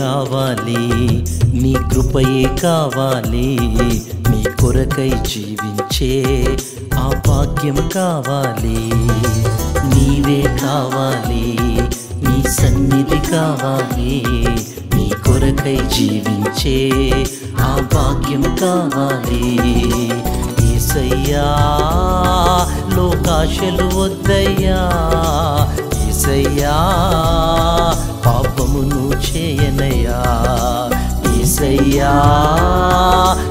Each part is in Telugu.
కావాలి నీ కృపయే కావాలి నీ కొరకై జీవించే ఆ భాగ్యం కావాలి. నీవే కావాలి నీ సన్నిధి కావాలి నీ కొరకై జీవించే ఆ భాగ్యం కావాలి. ఏసయ్యా లోకాశలు వద్దయ్యా. ఏసయ్యా పాపమును చేయనయ్యా ఏసయ్యా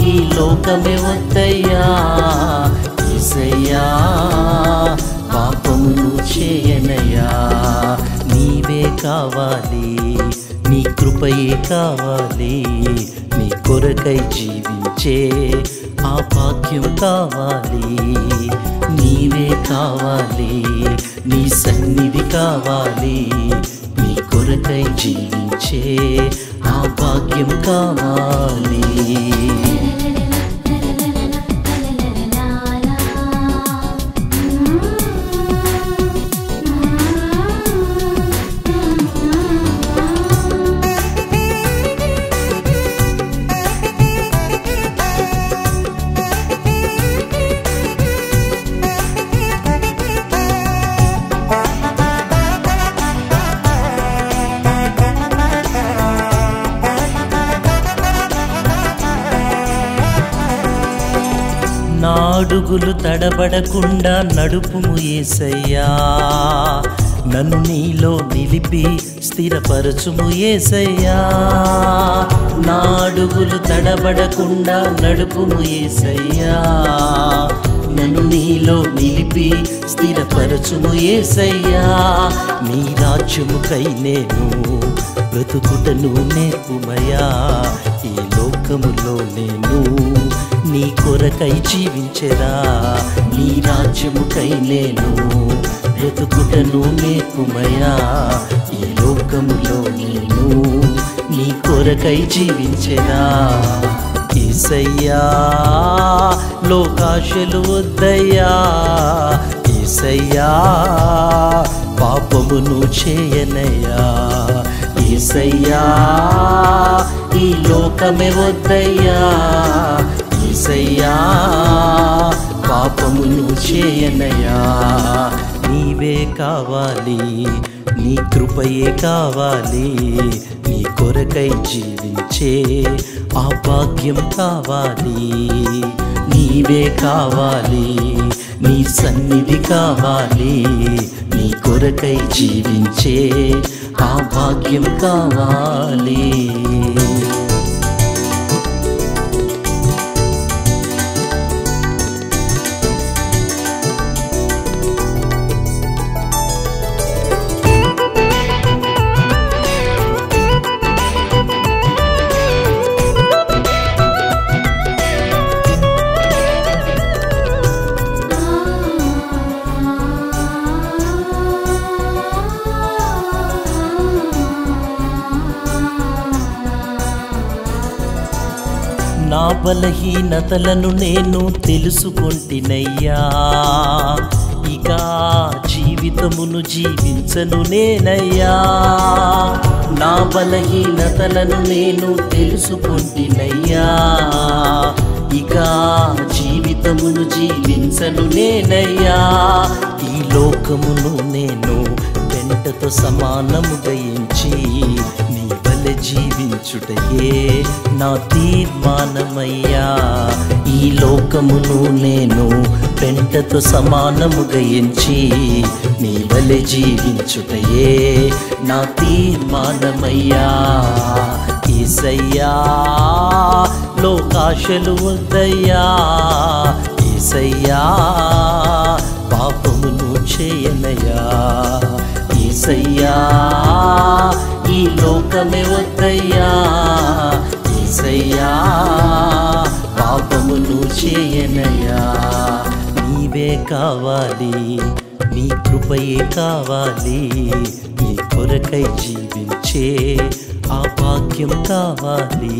ఈ లోకమే వద్దయ్యా ఈసయ్యా పాపమును చేయనయ్యా నీవే కావాలి నీ కృపయే కావాలి నీ కొరకై జీవించే ఆ భాగ్యం కావాలి. నీవే కావాలి నీ సన్నిధి కావాలి. కొరకై జీవించే ఆ భాగ్యం కావాలి. నాడుగులు తడబడకుండా నడుపుము ఏసయ్యా. నన్ను నీలో నిలిపి స్థిరపరచుము ఏసయ్యా. నాడుగులు తడబడకుండా నడుపుము ఏసయ్యా. నన్ను నీలో నిలిపి స్థిరపరచుము ఏసయ్యా. నీ రాజ్యముకై నేను బ్రతుకుటను నేర్పుమయా లోకములో నేను నీ కొరకై జీవించరా నీ రాజ్యముకై నేను బ్రతుకుటను నేర్పుమయా? ఈ లోకములో నేను నీ కొరకై జీవించరా ఈసయ్యా లోకాశలు వద్దయ్యా. ఈసయ్యా పాపమును చేయనయ్యా. ఈసయ్యా ఈ లోకమే వద్దయ్యా. ఈసయ్యా పాపమును చేయనయ్యా. నీవే కావాలి నీ కృపయే కావాలి నీ కొరకై జీవించే ఆ భాగ్యం కావాలి. నీవే కావాలి నీ సన్నిధి కావాలి నీ కొరకై జీవించే ఆ భాగ్యం కావాలి. బలహీనతలను నేను తెలుసుకొంటినయ్యా. ఇక జీవితమును జీవించను నేనయ్యా. నా బలహీనతలను నేను తెలుసుకొంటినయ్యా. ఇక జీవితమును జీవించను నేనయ్యా. ఈ లోకమును నేను వెంటతో సమానము గయించి జీవించుటయే నా తీర్మానమయ్యా. ఈ లోకమును నేను పెంటతో సమానముగా ఎంచి నీ వలె జీవించుటయే నా తీర్మానమయ్యా. ఈసయ్యా లోకాశలు వద్దయ్యా. ఈసయ్యా పాపమును చేయనయ్యా. ఈసయ్యా లోకమే వద్దయ్యా ఏసయ్యా పాపమును చేయనయ్యా. నీవే కావాలి నీ కృపయే కావాలి నీ కొరకై జీవించే ఆ వాక్యం కావాలి.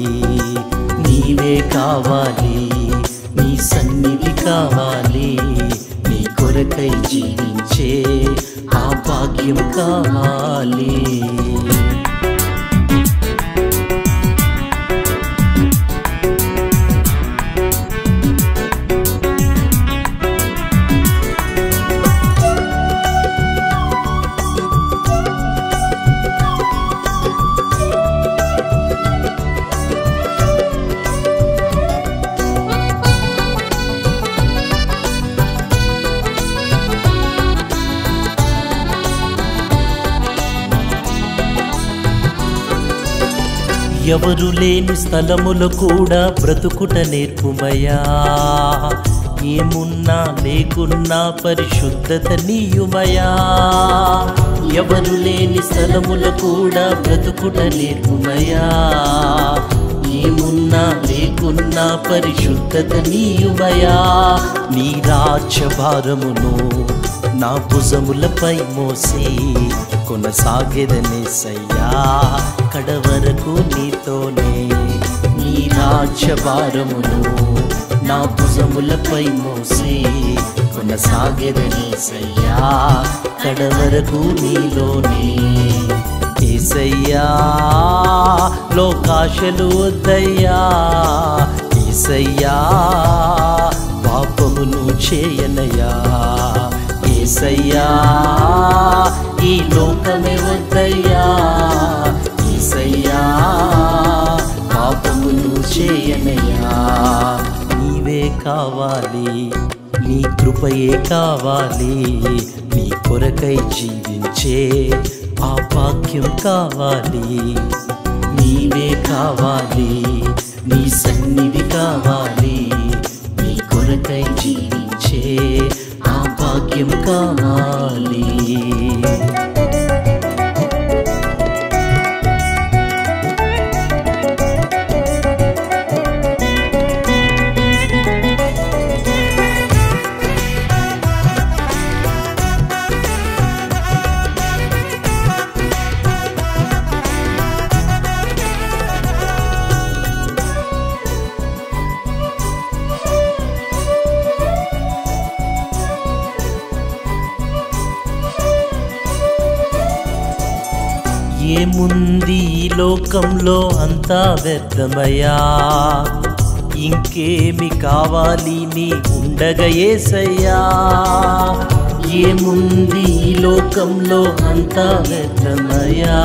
నీవే కావాలి నీ సన్నిధి కావాలి నీ కొరకై జీవించే ఆ భాగ్యం కావాలి. ఎవరు లేని స్థలములో కూడా బ్రతుకుట నేర్పుమయా ఏమున్నా లేకున్నా పరిశుద్ధత నీయుమయా ఎవరు లేని స్థలములో కూడా బ్రతుకుట నేర్పుమయా ఏమున్నా లేకున్నా పరిశుద్ధత నీయుమయా నీ రాజ్య భారమును నా భుజములపై మోసి కొనసాగేదనేసయ్యా కడవరకు నీతోనే నీ రాజ్యభారమును నా భుజములపై మోసి కొనసాగేదనేసయ్యా కడవరకు నీలోనే ఏసయ్యా లోకాశలు వద్దయ్యా. ఏసయ్యా పాపమును చేయనయా ఈసయ్యా ఈ లోకమే వద్దయ్యా. ఈసయ్యా పాపములు చేయనయ్యా. నీవే కావాలి నీ కృపయే కావాలి నీ కొరకై జీవించే ఆ వాక్యం కావాలి. నీవే కావాలి నీ సన్నిధి కావాలి నీ కొరకై జీవించే ఆ భాగ్యం ఏముంది ఈ లోకంలో అంతా వ్యర్థమయ్యా? ఇంకేమి కావాలి నీ ఉండగా ఏసయ్యా? ఏముంది ఈ లోకంలో అంతా వ్యర్థమయ్యా?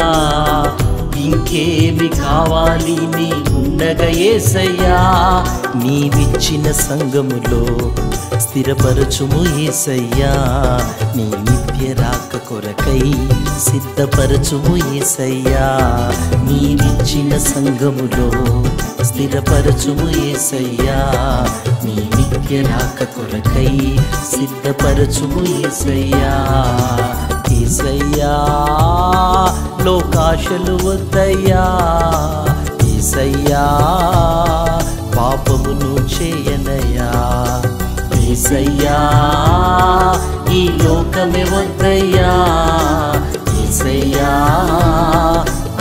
ఇంకేమి కావాలి నీ ఉండగా ఏసయ్యా? నీవిచ్చిన సంగములో స్థిరపరచుము ఏసయ్యా. నీ నిత్య రాక కొరకై సిద్ధపరచుము ఏసయ్యా. నీవిచ్చిన సంగములో స్థిరపరచుము ఏసయ్యా. నీ నిత్య రాక కొరకై సిద్ధపరచుము ఏసయ్యా. ఏసయ్యా లోకాశలు వద్దయ్యా ఈసయ్యా పాపమును చేయనయ్యా. ఈసయ్యా ఈ లోకమే వద్దయ్యా. ఈసయ్యా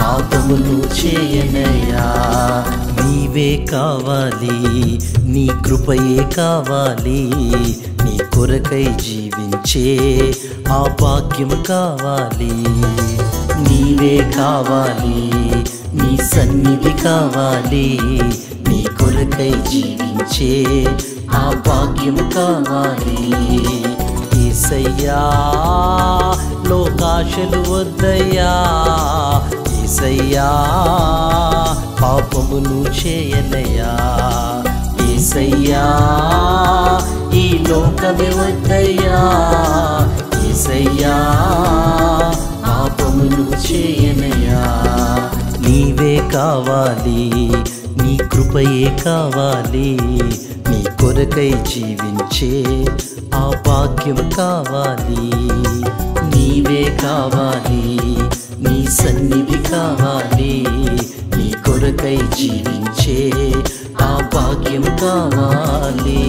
పాపమును చేయనయ్యా. నీవే కావాలి నీ కృపయే కావాలి నీ కొరకై జీవించే ఆ భాగ్యం కావాలి. నీవే కావాలి నీ సన్నిధి కావాలి నీ కొరకై జీవించే ఆ భాగ్యం కావాలి. ఏసయ్యా లోకాశలు వద్దయ్యా. ఏసయ్యా పాపమును చేయనయ్యా. ఏసయ్యా ఈ లోకమే వద్దయ్యా. ఏసయ్యా పాపమును చేయనయ్యా నీవే కావాలి నీ కృపయే కావాలి నీ కొరకై జీవించే ఆ భాగ్యం కావాలి. నీవే కావాలి నీ సన్నిధి కావాలి నీ కొరకై జీవించే ఆ భాగ్యం కావాలి.